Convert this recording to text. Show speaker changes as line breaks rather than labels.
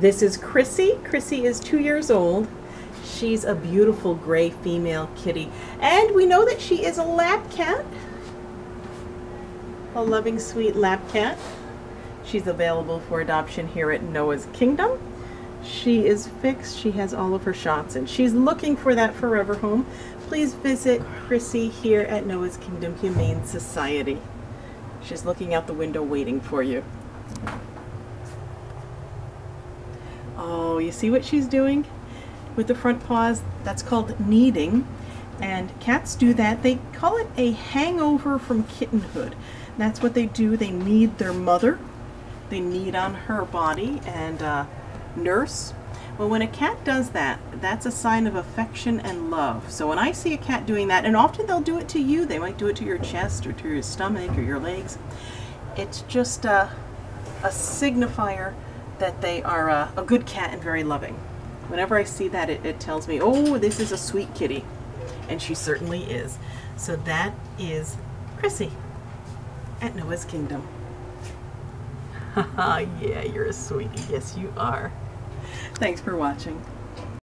This is Chrissy. Chrissy is two years old. She's a beautiful gray female kitty. And we know that she is a lap cat. A loving, sweet lap cat. She's available for adoption here at Noah's Kingdom. She is fixed. She has all of her shots and she's looking for that forever home. Please visit Chrissy here at Noah's Kingdom Humane Society. She's looking out the window waiting for you. Oh, you see what she's doing with the front paws? That's called kneading. And cats do that. They call it a hangover from kittenhood. That's what they do. They knead their mother. They knead on her body and uh, nurse. Well, when a cat does that, that's a sign of affection and love. So when I see a cat doing that, and often they'll do it to you, they might do it to your chest or to your stomach or your legs. It's just a, a signifier that they are a, a good cat and very loving. Whenever I see that, it, it tells me, oh, this is a sweet kitty. And she certainly is. So that is Chrissy at Noah's Kingdom. Haha, yeah, you're a sweetie. Yes, you are. Thanks for watching.